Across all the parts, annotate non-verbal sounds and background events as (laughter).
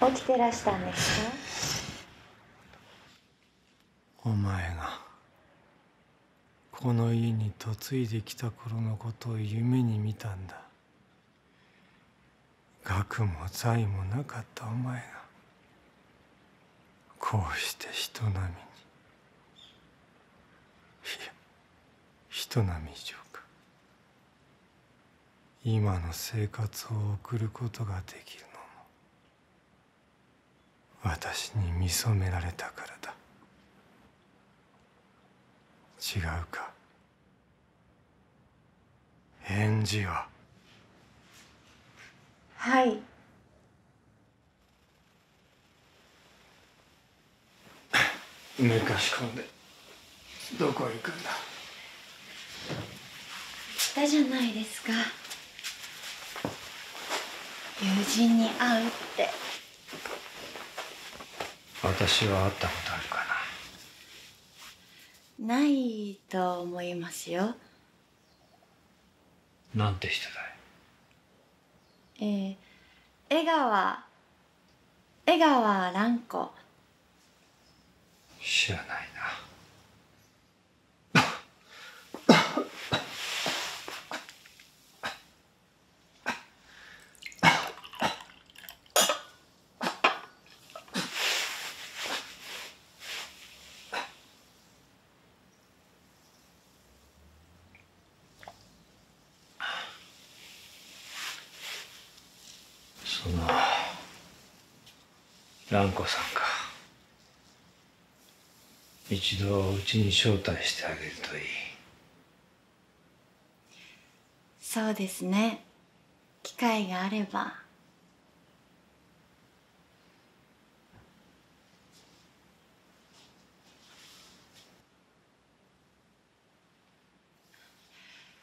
生起きてらしたんですお前がこの家に嫁いできた頃のことを夢に見たんだ。学も財もなかったお前がこうして人並みに。いや人並み以上か今の生活を送ることができるのも私に見初められたからだ。違うか。返事は。はい。寝かし込んで。どこへ行くんだ？来たじゃないですか友人に会うって。私は会ったことあるかな。いと思いますよ。ななんて人だい？えー、江川江川蘭子。知らないその蘭子さんか一度うちに招待してあげるといい。そうですね。機会があれば。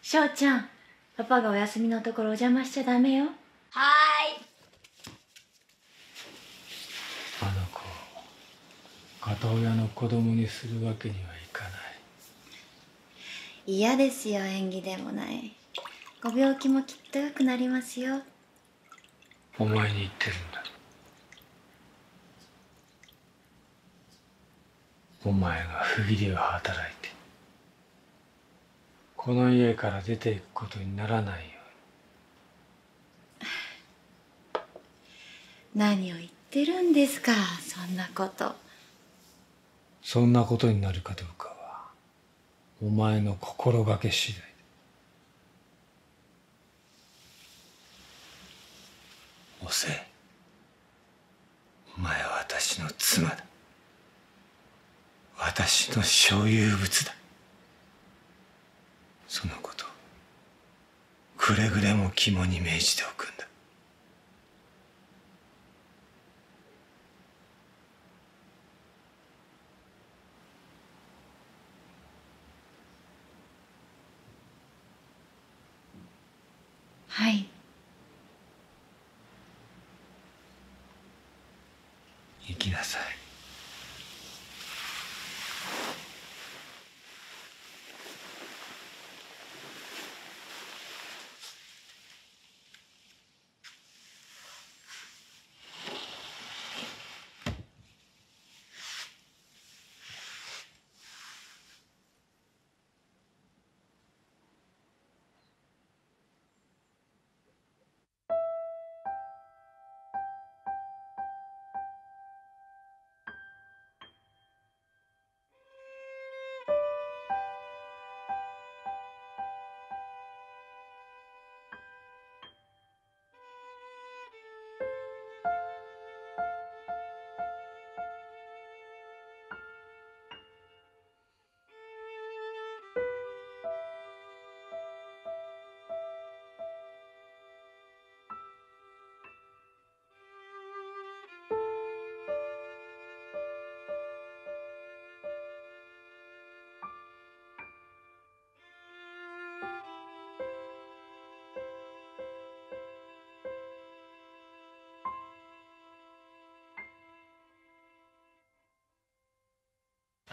翔ちゃんパパがお休みのところお邪魔しちゃダメよ。はーい片親の子供にするわけにはいかない。嫌ですよ縁起でもない。ご病気もきっと良くなりますよ。お前に言ってるんだ。お前が不義理を働いてこの家から出ていくことにならないよ (sighs) 何を言ってるんですかそんなことそんなことになるかどうかはお前の心がけ次第。だおせお前は私の妻だ。私の所有物だ。そのことくれぐれも肝に銘じておくんだ。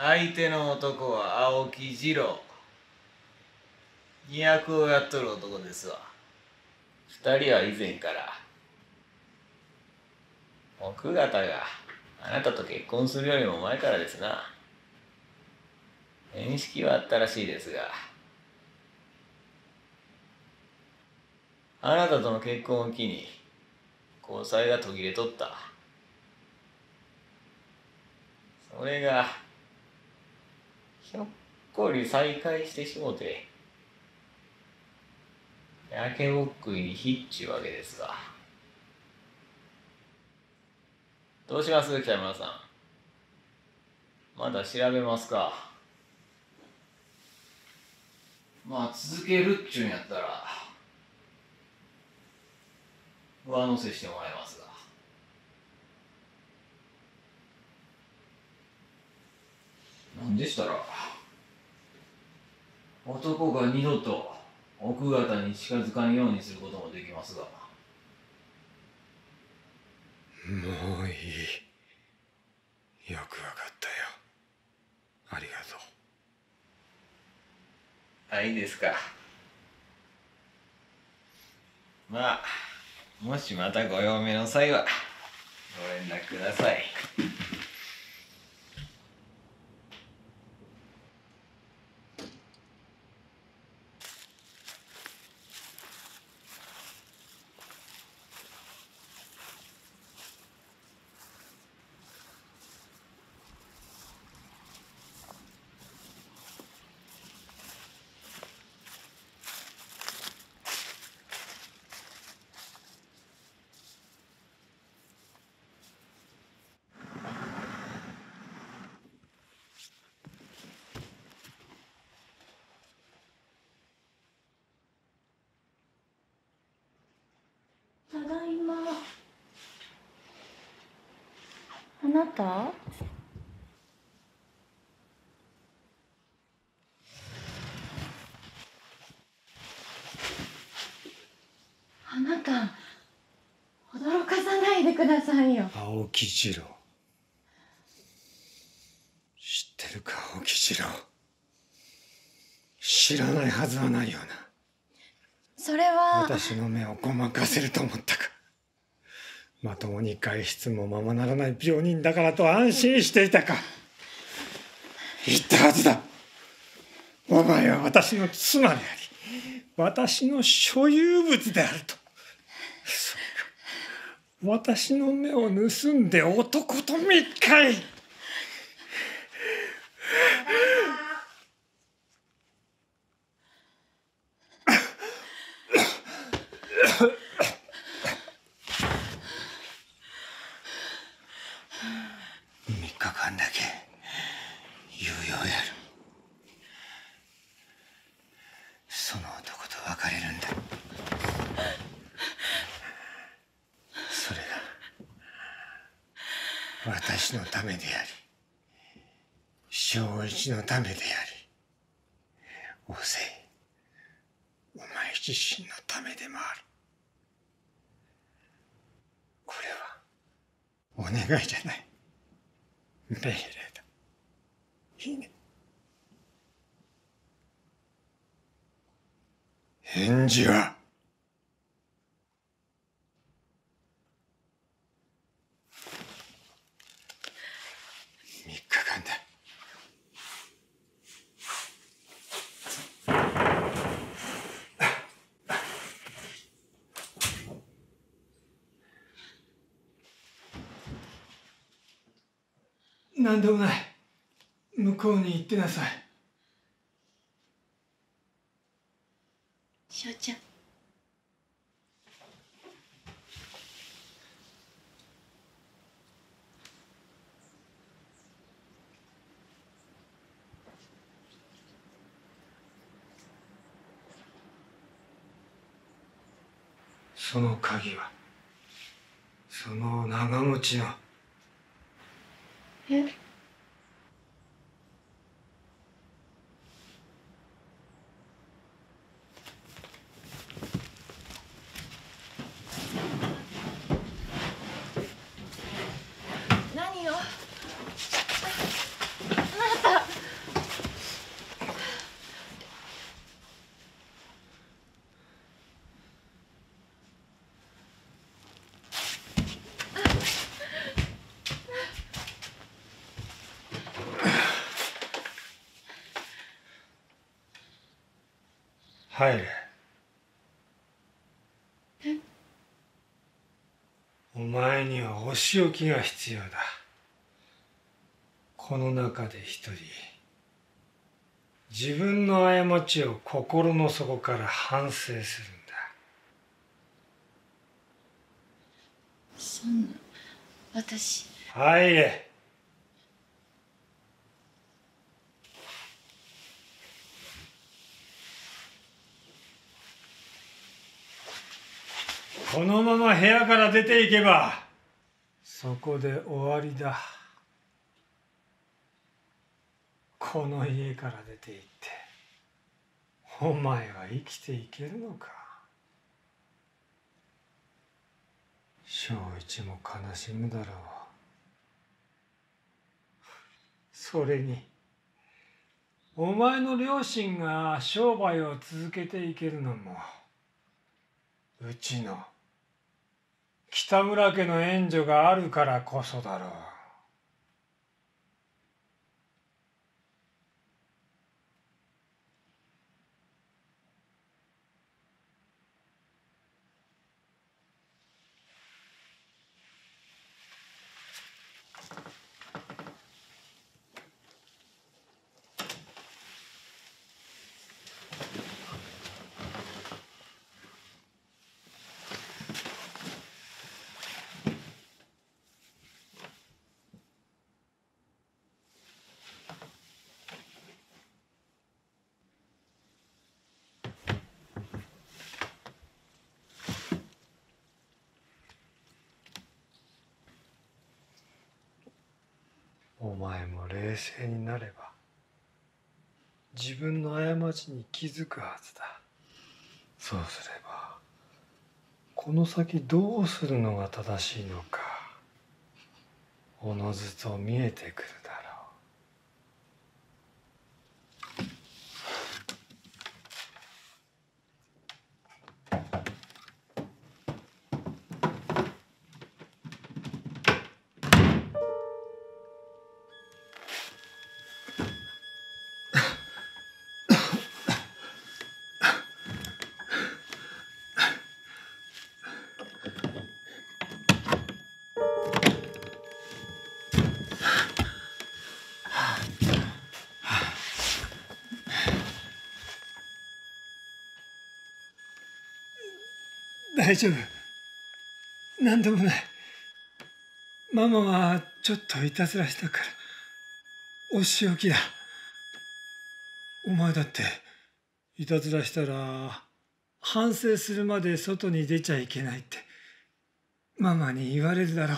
相手の男は青木次郎。二役をやっとる男ですわ。二人は以前から。奥方があなたと結婚するよりも前からですな。面識はあったらしいですが。あなたとの結婚を機に交際が途切れとった。それがひょっこり再会してしもてやけぼっくいにひっちゅうわけですわどうします？北村さん。まだ調べますか？まあ続けるっちゅうんやったら上乗せしてもらいますが。なんでしたら男が二度と奥方に近づかんようにすることもできますが。もういい。よくわかったよ。ありがとう。あいいですか。まあもしまたご用命の際はご連絡くださいただいまあなた？あなた驚かさないでくださいよ。青木次郎。知ってるか青木次郎？知らないはずはないよな。それは。私の目をごまかせると思ったかまともに外出もままならない病人だからと安心していたか。言ったはずだ。お前は私の妻であり私の所有物であると。私の目を盗んで男と密会3日間だけ猶予をやるその男と別れるんだそれが私のためであり正一のためでありおせお前自身のためでもあるこれはお願いじゃない命令だいいね返事は3日間だ何でもない。向こうに行ってなさい。しおちゃん。その鍵はその長持ちのえ入れお前にはお仕置きが必要だ。この中で一人自分の過ちを心の底から反省するんだ。そんな私。入れこのまま部屋から出ていけばそこで終わりだ。この家から出て行ってお前は生きていけるのか。正一も悲しむだろう。それにお前の両親が商売を続けていけるのもうちの北村家の援助があるからこそだろうお前も冷静になれば自分の過ちに気づくはずだ。そうすればこの先どうするのが正しいのかおのずと見えてくる丈夫。何でもない。ママはちょっといたずらしたから。お仕置きだ。お前だっていたずらしたら反省するまで外に出ちゃいけないって。ママに言われるだろう。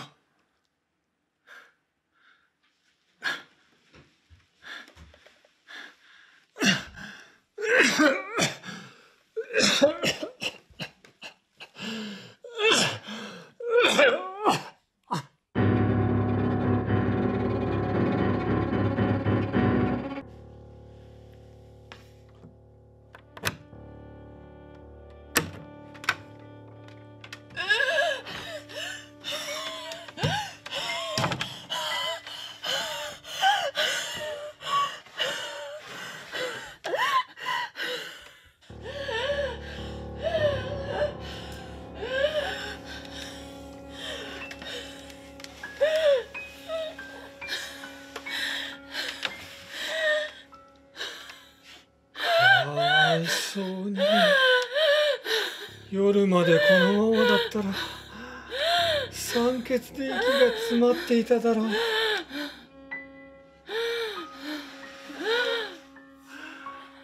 で息が詰まっていただろう。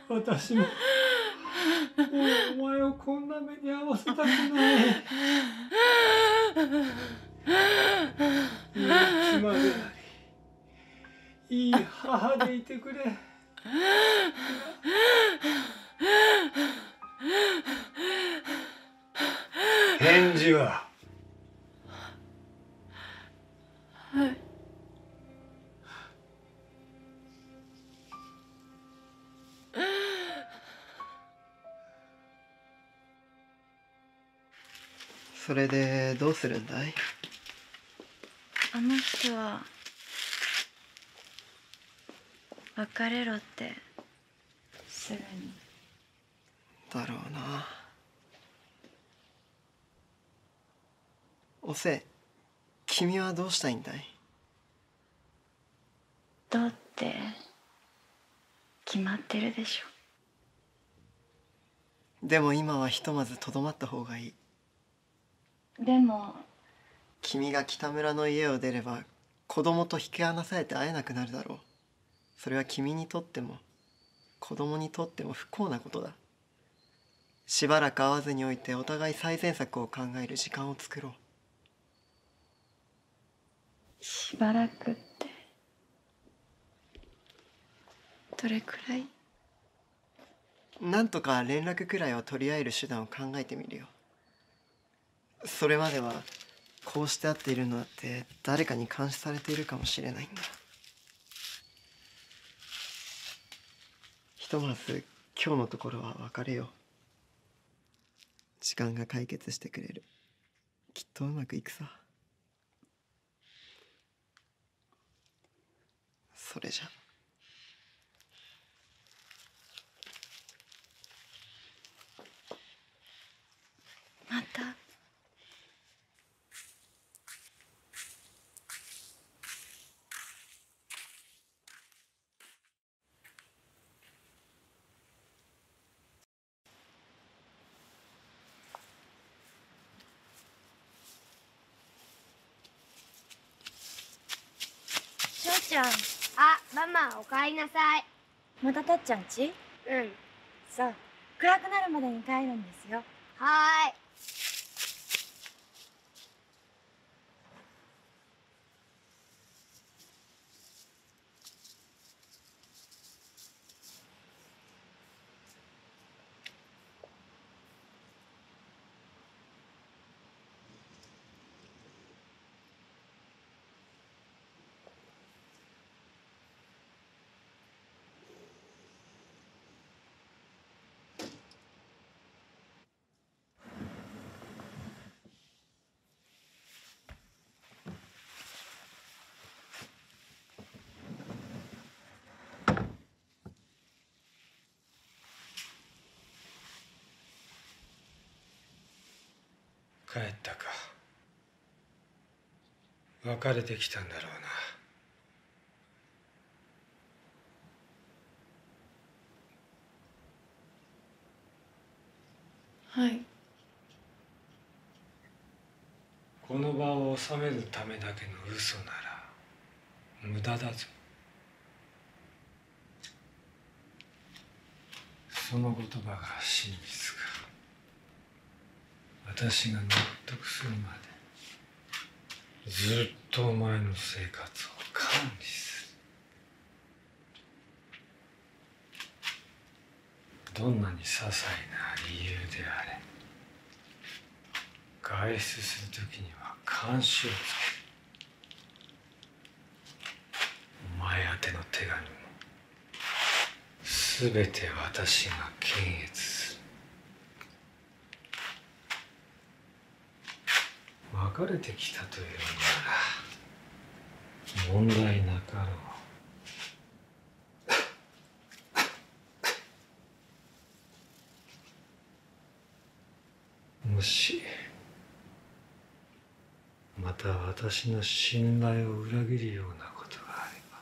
私も。もうお前をこんな目に遭わせたくない。いい妻でありいい母でいてくれ。返事は。それでどうするんだい？あの人は別れろってすぐにだろうな。おせ君はどうしたいんだい？どうって決まってるでしでも今はひとまずとどまった方がいい。ょでも。君が北村の家を出れば子供と引き離されて会えなくなるだろう。それは君にとっても子供にとっても不幸なことだ。しばらく会わずにおいてお互い最善策を考える時間を作ろう。しばらくって。どれくらい？なんとか連絡くらいは取り合える手段を考えてみるよそれまではこうして会っているのだって誰かに監視されているかもしれないんだ。ひとまず今日のところは別れよう。時間が解決してくれる。きっとうまくいくさ。それじゃ。また。ちゃん。あママおかえりなさい。またたっちゃんち？うん。そう暗くなるまでに帰るんですよ。はーい帰ったか。別れてきたんだろうな。はい。この場を収めるためだけの嘘なら無駄だぞ。その言葉が真実か私が納得するまでずっとお前の生活を管理する。どんなに些細な理由であれ外出するときには監視をつけ。るお前宛ての手紙もすべて私が検閲する。別れてきたというなら問題なかろう。もしまた私の信頼を裏切るようなことがあれば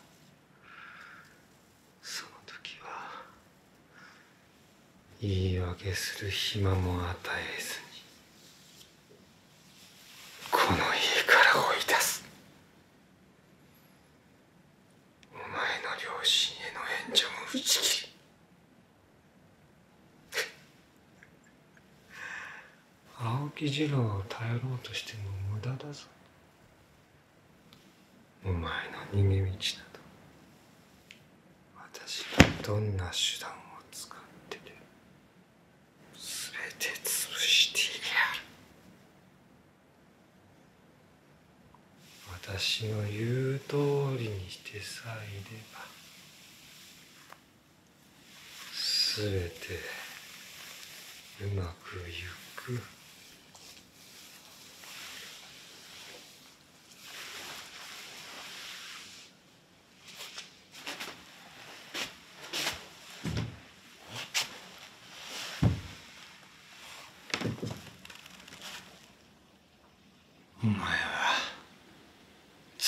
その時は言い訳する暇も与えず。にこの家から追い出す。お前の両親への援助も打ち切る青木次郎を頼ろうとしても無駄だぞ。お前の逃げ道など私がどんな手段を使ってでも全て潰してやる私の言う通りにしてさえいれば全てうまくいく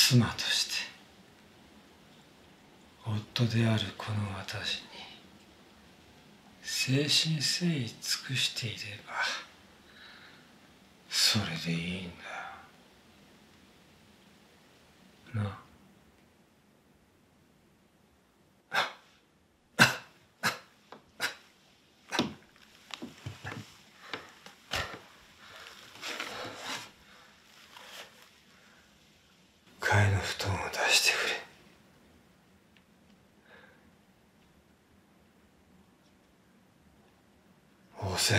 妻として夫であるこの私に誠心誠意尽くしていればそれでいいんだ。な。あ替えの布団を出してくれおせ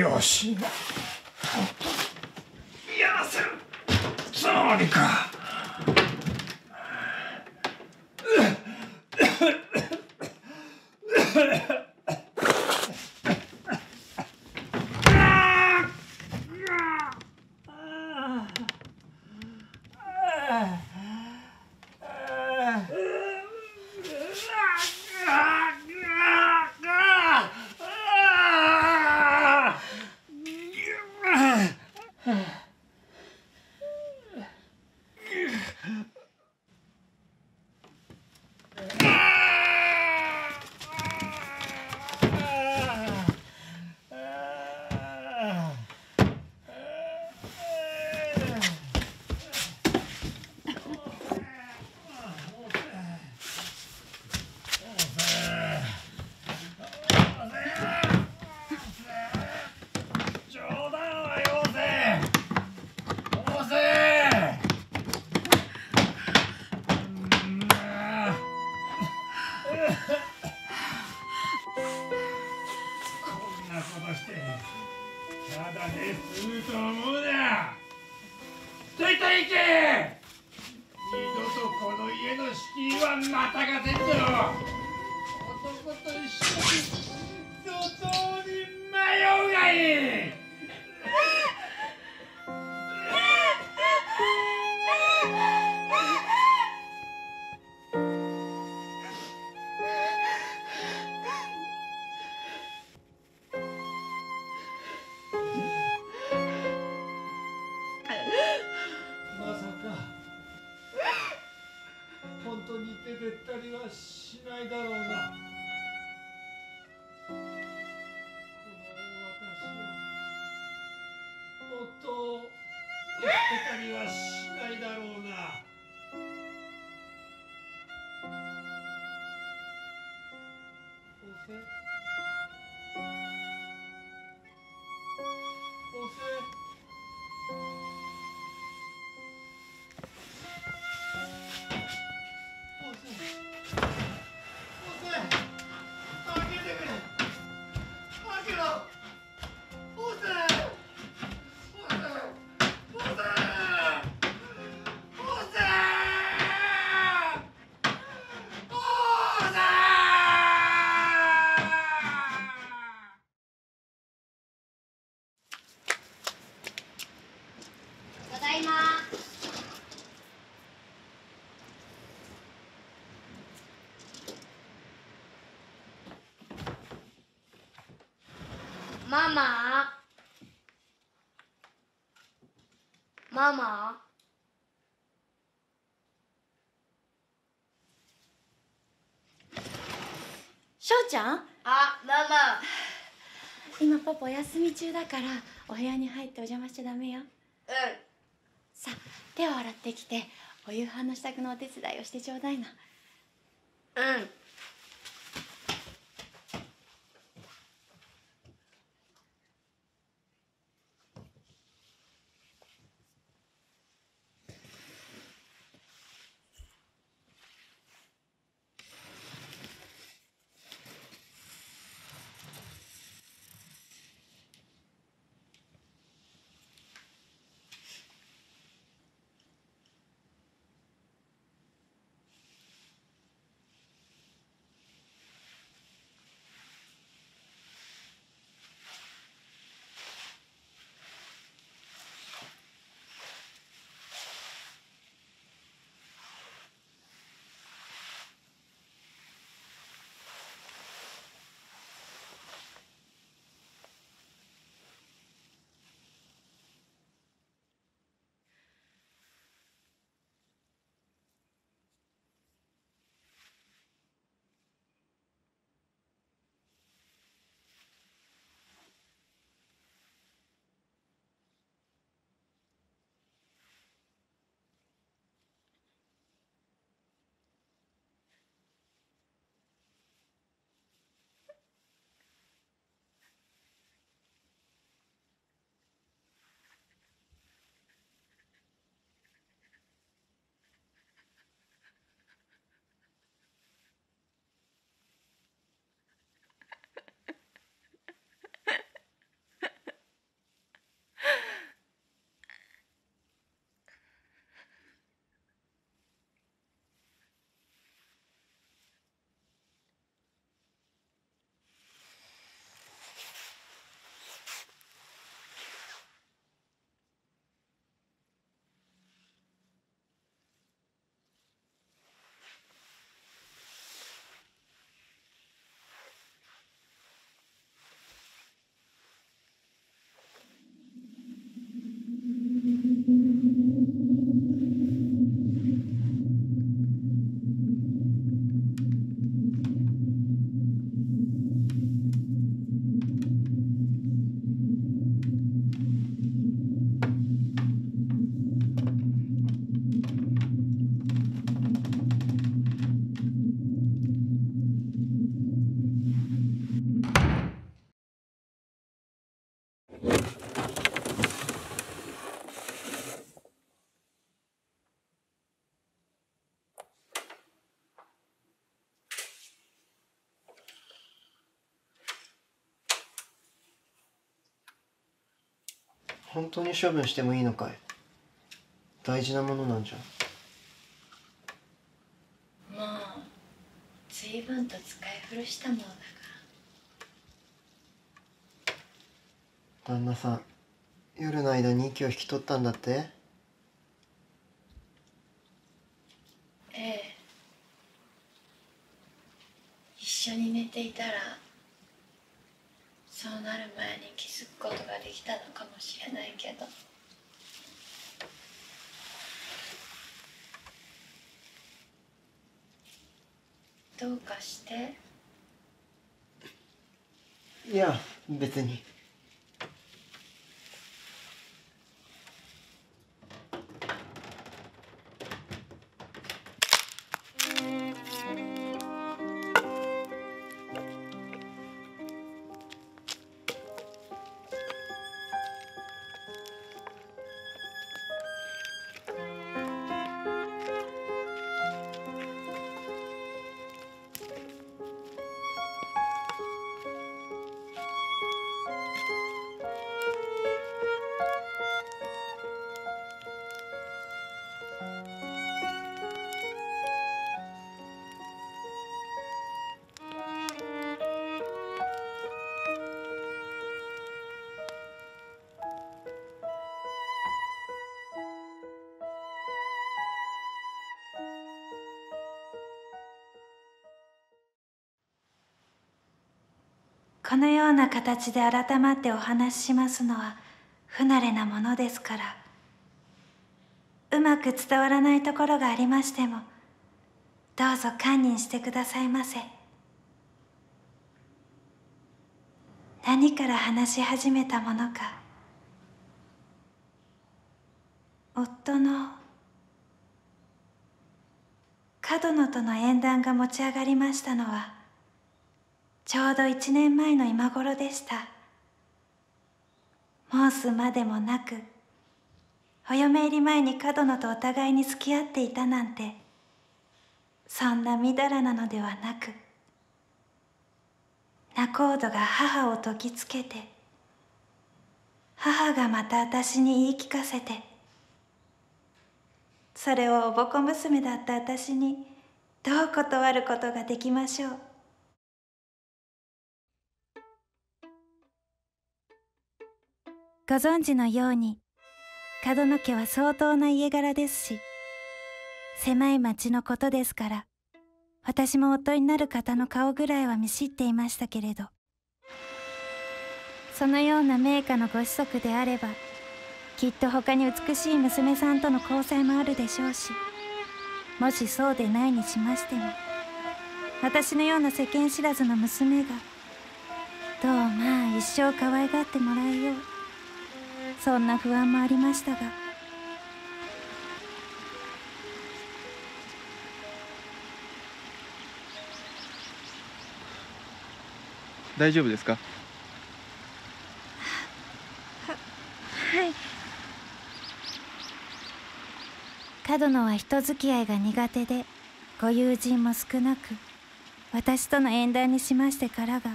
両親をやらせるつもりか。ただで済むと思うな出ていけ。二度とこの家の敷居はまたがせんぞ。男と一緒に路頭に迷うがいい。ママ。ママ。翔ちゃん？あママ。今パパお休み中だからお部屋に入ってお邪魔しちゃダメよ。うさあ手を洗ってきてお夕飯の支度のお手伝いをしてちょうだいな。んうん本当に処分してもいいのかい？大事なものなんじゃもう随分と使い古したものだか旦那さん夜の間に息を引き取ったんだって？らええ。一緒に寝ていたらそうなる前に気づくことができたのかもしれないけどどうかて。いや別に。このような形で改まってお話ししますのは不慣れなものですからうまく伝わらないところがありましてもどうぞ堪忍してくださいませ。何から話し始めたものか。夫の角野との縁談が持ち上がりましたのはちょうど一年前の今頃でした。申すまでもなくお嫁入り前に角野とお互いに付き合っていたなんてそんなみだらなのではなく仲人が母を説きつけて母がまた私に言い聞かせてそれをおぼこ娘だった私にどう断ることができましょう。ご存知のように角野家は相当な家柄ですし狭い町のことですから私も夫になる方の顔ぐらいは見知っていましたけれどそのような名家のご子息であればきっと他に美しい娘さんとの交際もあるでしょうしもしそうでないにしましても私のような世間知らずの娘がどうまあ一生可愛がってもらえよう。そんな不安もありましたが。大丈夫ですか？はい。角野は人付き合いが苦手でご友人も少なく私との縁談にしましてからが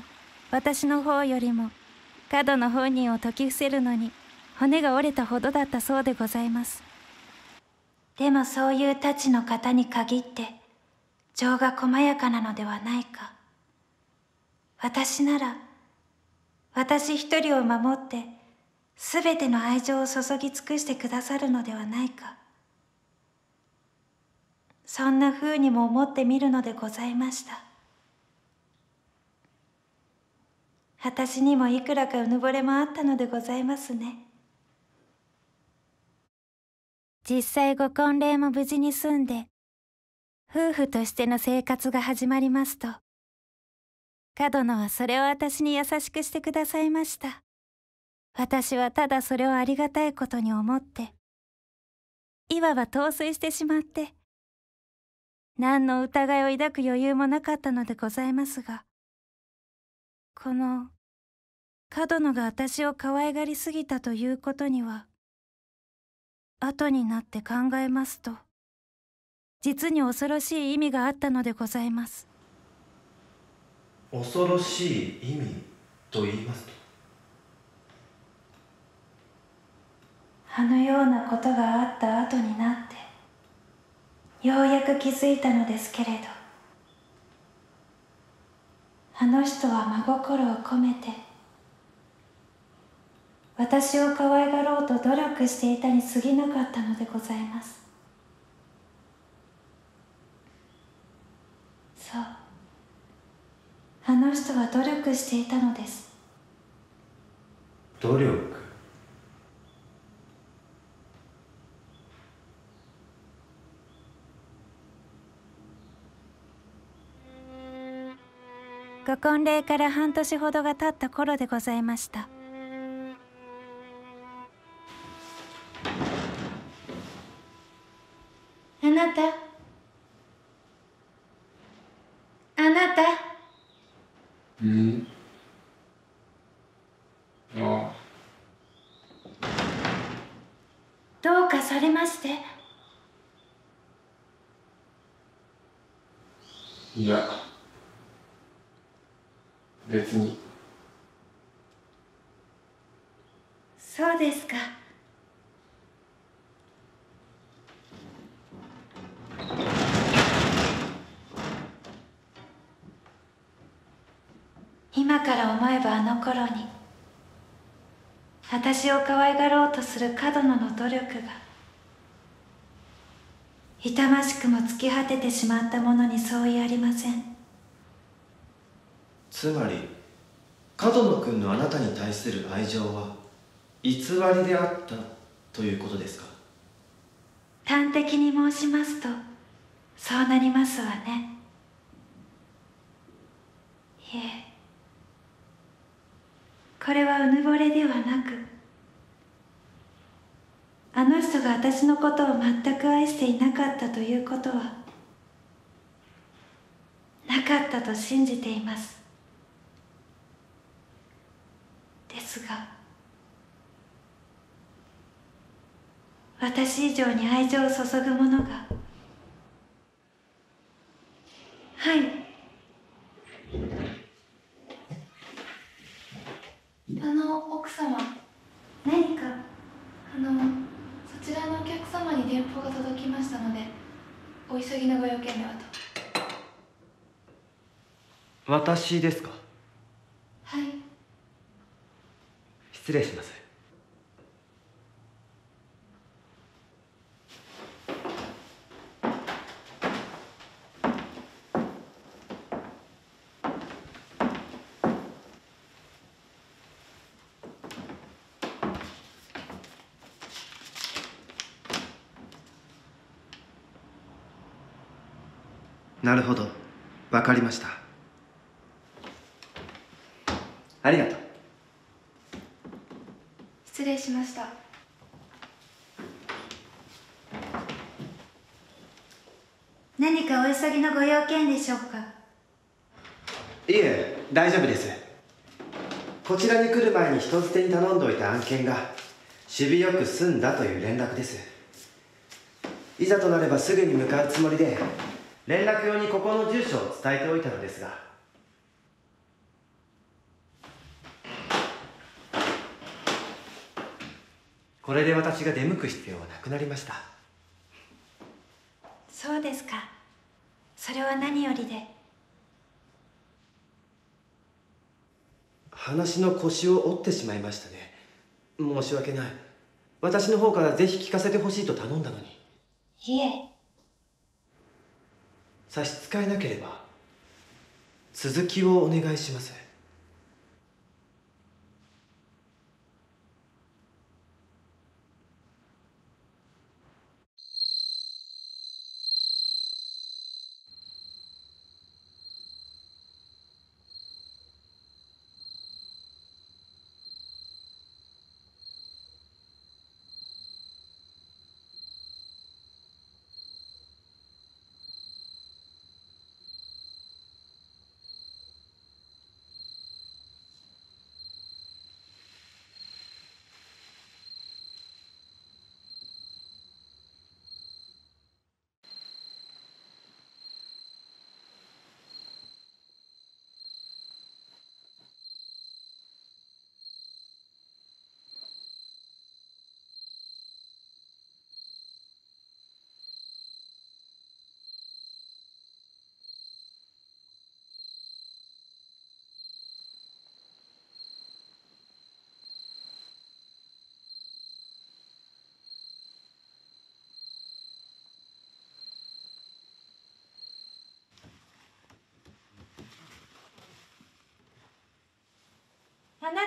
私の方よりも角野本人を説き伏せるのに骨が折れたほどだったそうでございます。でもそういうたちの方に限って情が細やかなのではないか。私なら私一人を守ってすべての愛情を注ぎ尽くしてくださるのではないか。そんな風にも思ってみるのでございました。私にもいくらかうぬぼれもあったのでございますね。実際ご婚礼も無事に済んで夫婦としての生活が始まりますと角野はそれを私に優しくしてくださいました。私はただそれをありがたいことに思っていわば陶酔してしまって何の疑いを抱く余裕もなかったのでございますがこの角野が私を可愛がりすぎたということには後になって考えますと実に恐ろしい意味があったのでございます。恐ろしい意味と言いますと？あのようなことがあった後になってようやく気づいたのですけれどあの人は真心を込めて私を可愛がろうと努力していたに過ぎなかったのでございます。そう。あの人は努力していたのです。努力？ご婚礼から半年ほどが経った頃でございましたなた。あなた。うん。あ。どうかされまして。いや。別に。そうですか今から思えばあの頃に私を可愛がろうとする角野の努力が痛ましくも尽き果ててしまったものに相違ありません。つまり角野君のあなたに対する愛情は偽りであったということですか？端的に申しますとそうなりますわね。いえこれはうぬぼれではなくあの人が私のことを全く愛していなかったということはなかったと信じています。ですが私以上に愛情を注ぐ者がはい。あの奥様何かあのそちらのお客様に電報が届きましたのでお急ぎのご用件ではと。私ですか？はい。失礼しますなるほどわかりました。ありがとう。失礼しました。何かお急ぎのご用件でしょうか？いえ大丈夫です。こちらに来る前に人づてに頼んでおいた案件が守備よく済んだという連絡です。いざとなればすぐに向かうつもりで連絡用にここの住所を伝えておいたのですが。これで私が出向く必要はなくなりました。そうですか。それは何よりで？話の腰を折ってしまいましたね。申し訳ない。私の方からぜひ聞かせてほしいと頼んだのに。いえ差し支えなければ続きをお願いします。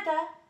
な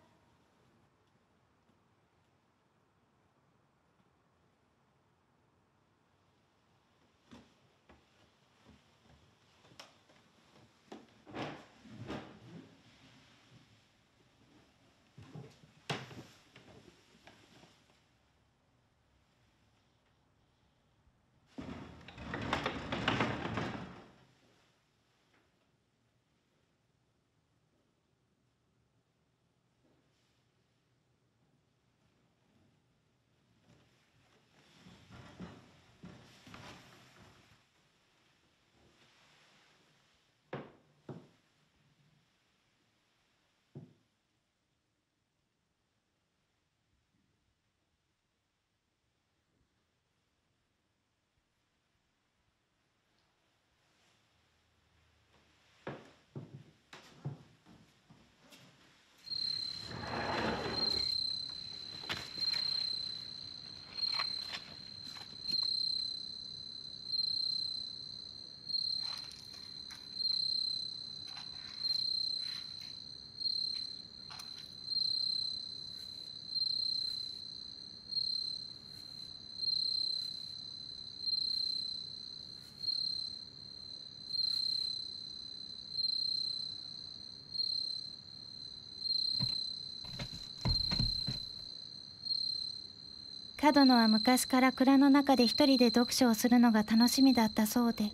角野は昔から蔵の中で一人で読書をするのが楽しみだったそうで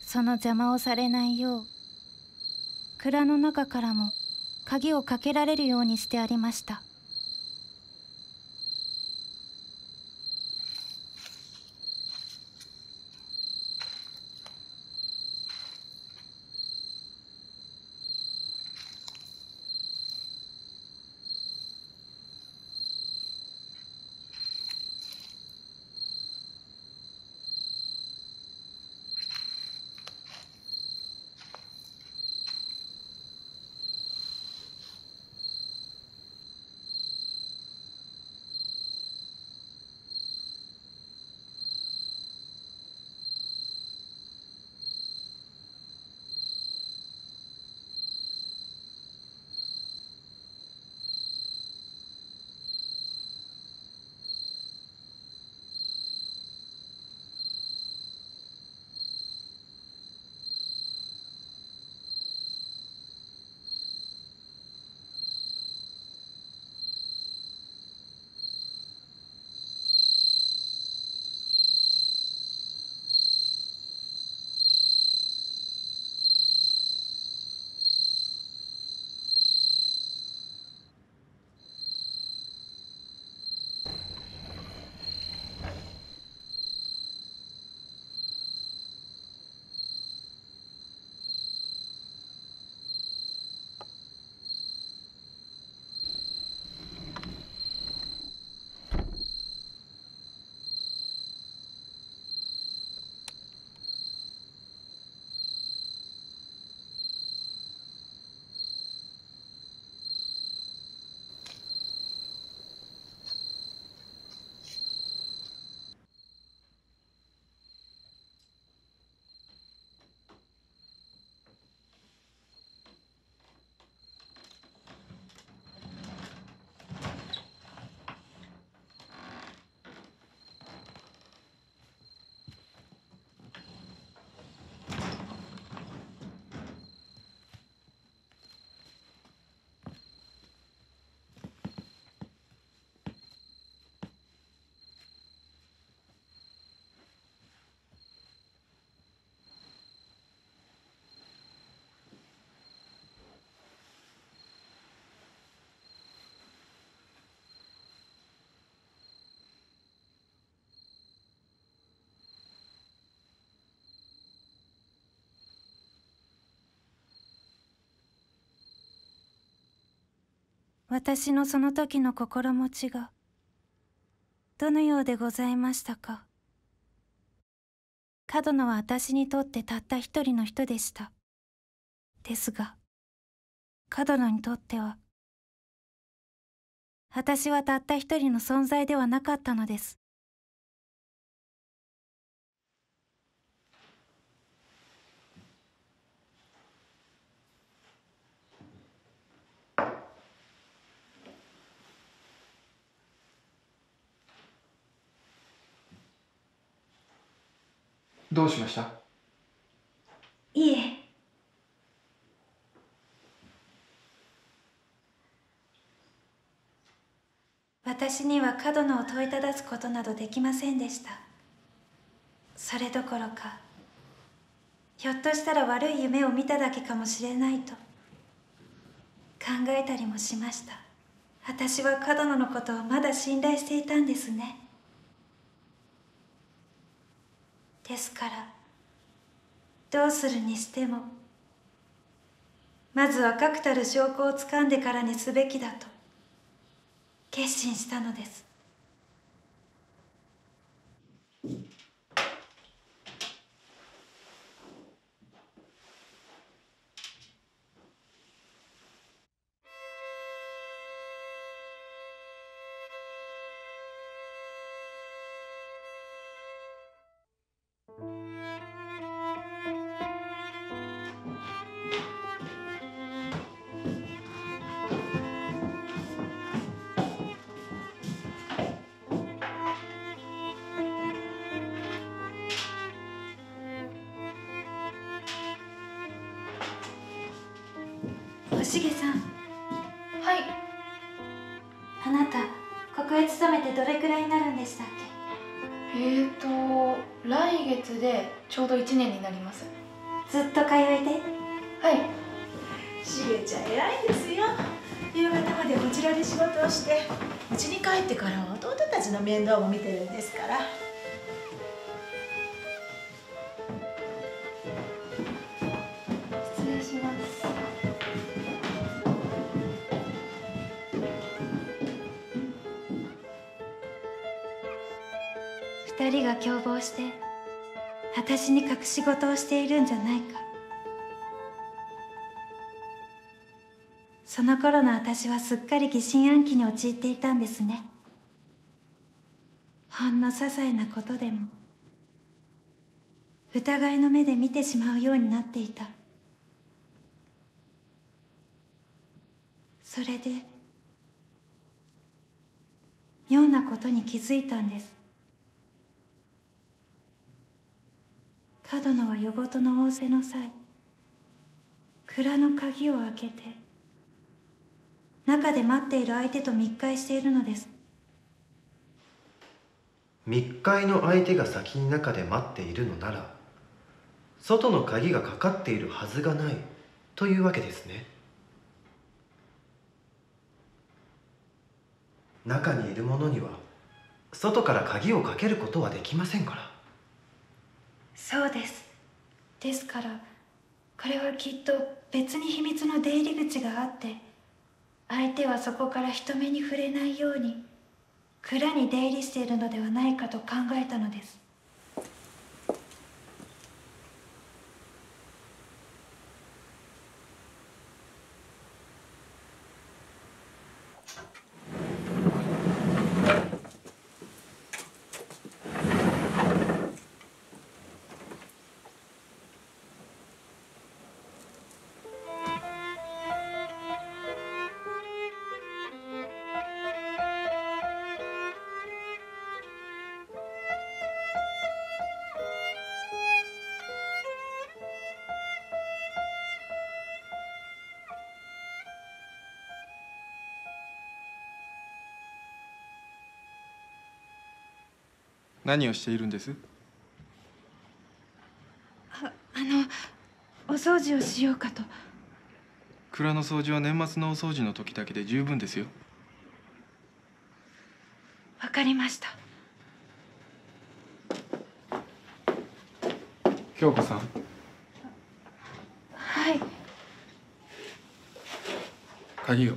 その邪魔をされないよう蔵の中からも鍵をかけられるようにしてありました。私のその時の心持ちがどのようでございましたか？角野は私にとってたった一人の人でした。ですが角野にとっては私はたった一人の存在ではなかったのです。どうしました？いえ。私には角野を問いただすことなどできませんでした。それどころかひょっとしたら悪い夢を見ただけかもしれないと考えたりもしました。私は角野のことをまだ信頼していたんですね。ですからどうするにしてもまずは確たる証拠をつかんでからにすべきだと決心したのです。勤めてどれくらいになるんでしたっえーと来月でちょうど1年になります。けずっと通いではい。しげちゃん偉いですよ。夕方までこちらで仕事をして家に帰ってからは弟たちの面倒も見てるんですからが共謀して私に隠し事をしているんじゃないか。その頃の私はすっかり疑心暗鬼に陥っていたんですね。ほんの些細なことでも疑いの目で見てしまうようになっていた。それで妙なことに気づいたんです。角野は夜ごとの仰せの際蔵の鍵を開けて中で待っている相手と密会しているのです。密会の相手が先に中で待っているのなら外の鍵がかかっているはずがないというわけですね。中にいる者には外から鍵をかけることはできませんから。そうです。ですからこれはきっと別に秘密の出入り口があって相手はそこから人目に触れないように蔵に出入りしているのではないかと考えたのです。何をしているんです？ああのお掃除をしようかと。蔵の掃除は年末のお掃除の時だけで十分ですよ。わかりました。京子さん。はい。鍵を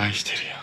愛してるよ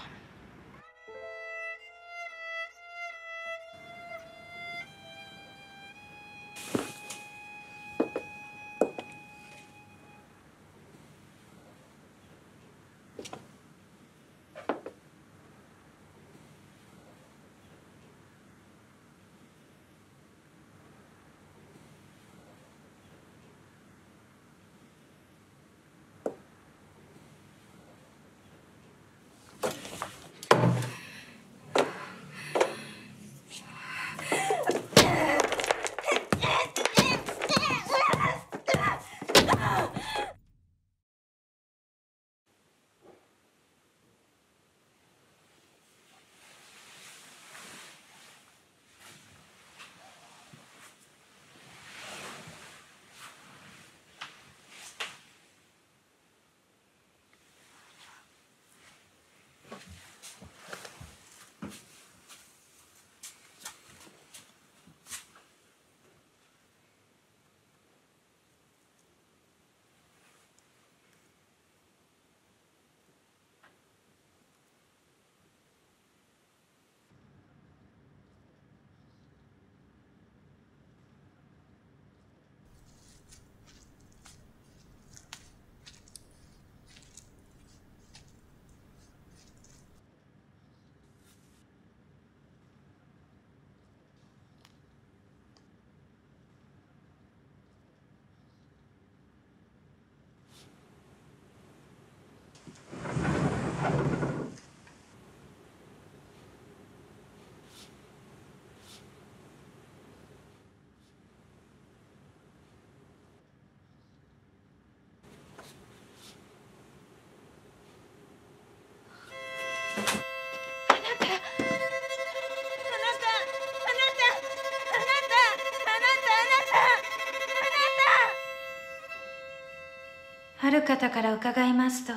る方から伺いますと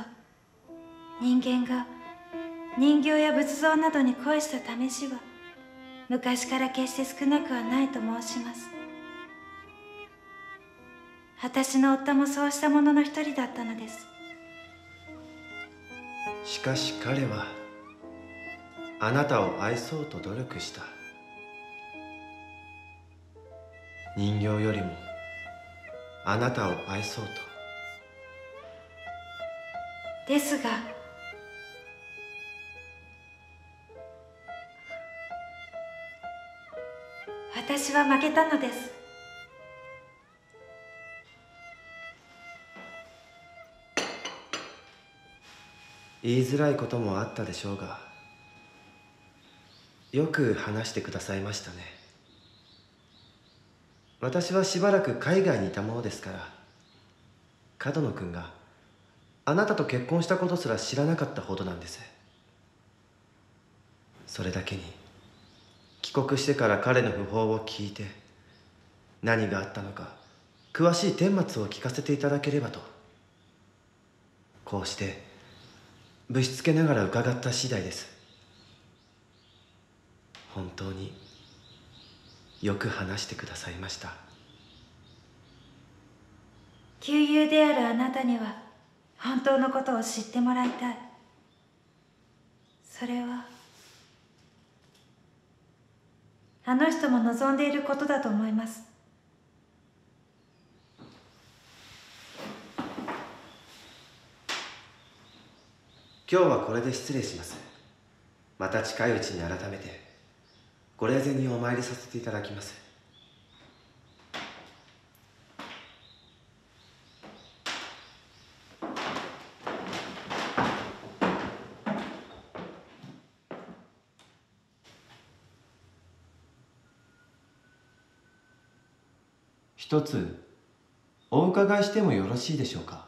人間が人形や仏像などに恋した試しは昔から決して少なくはないと申します。私の夫もそうしたものの一人だったのです。しかし彼はあなたを愛そうと努力した。人形よりもあなたを愛そうと。ですが。私は負けたのです。言いづらいこともあったでしょうがよく話してくださいましたね。私はしばらく海外にいたものですから角野君があなたと結婚したことすら知らなかったほどなんです。それだけに帰国してから彼の訃報を聞いて何があったのか詳しい顛末を聞かせていただければと。こうしてぶしつけながら伺った次第です。本当によく話してくださいました。旧友であるあなたには本当のことを知ってもらいたい。それはあの人も望んでいることだと思います。今日はこれで失礼します。また近いうちに改めてご霊前にお参りさせていただきます。一つお伺いしてもよろしいでしょうか？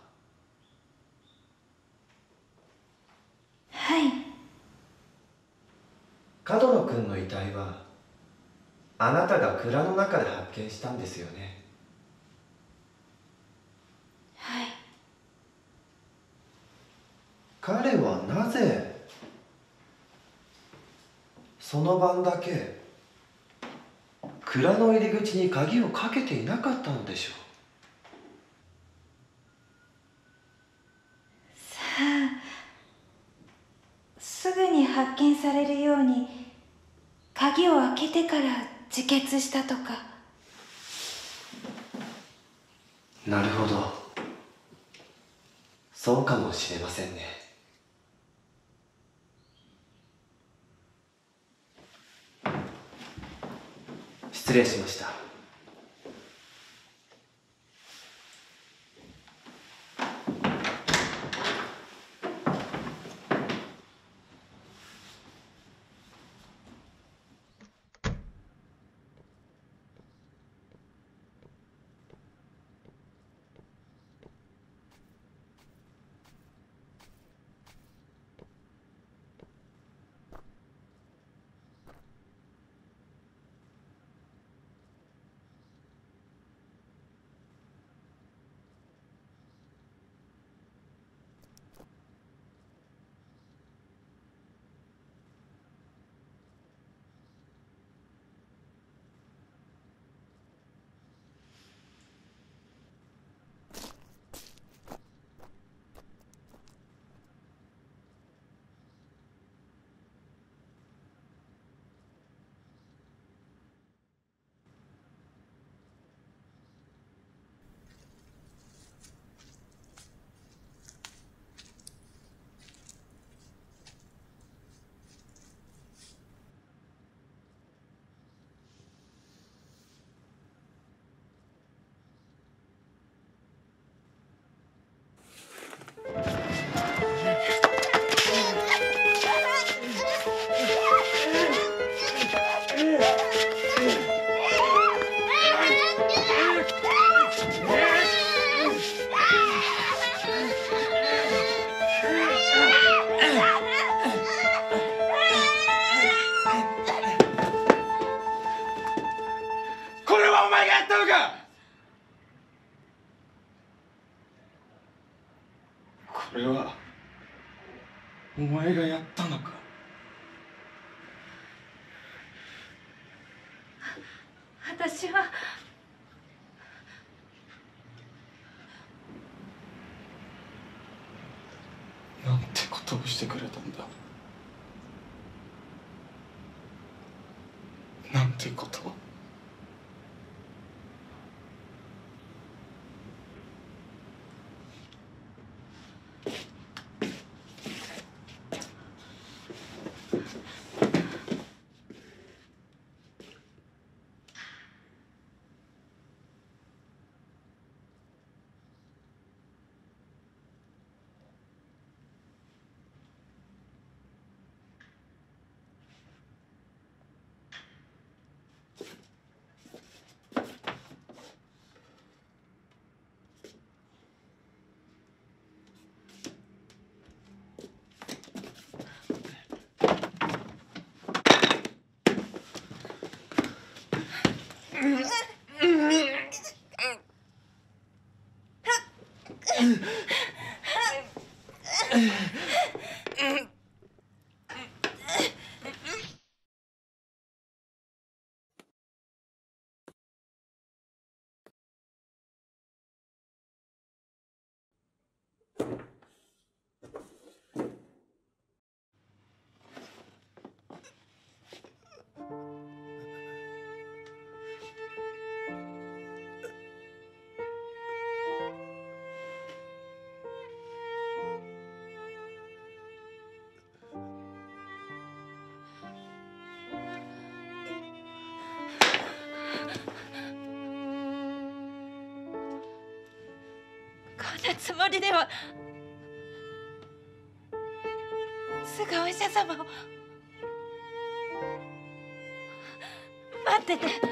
はい。角野君の遺体はあなたが蔵の中で発見したんですよね？はい。彼はなぜその晩だけ蔵の入り口に鍵をかけていなかったのでしょさあすぐに発見されるように鍵を開けてから自決したとか。なるほど。そうかもしれませんね失礼しました。つもりでは。すぐお医者様を待ってて。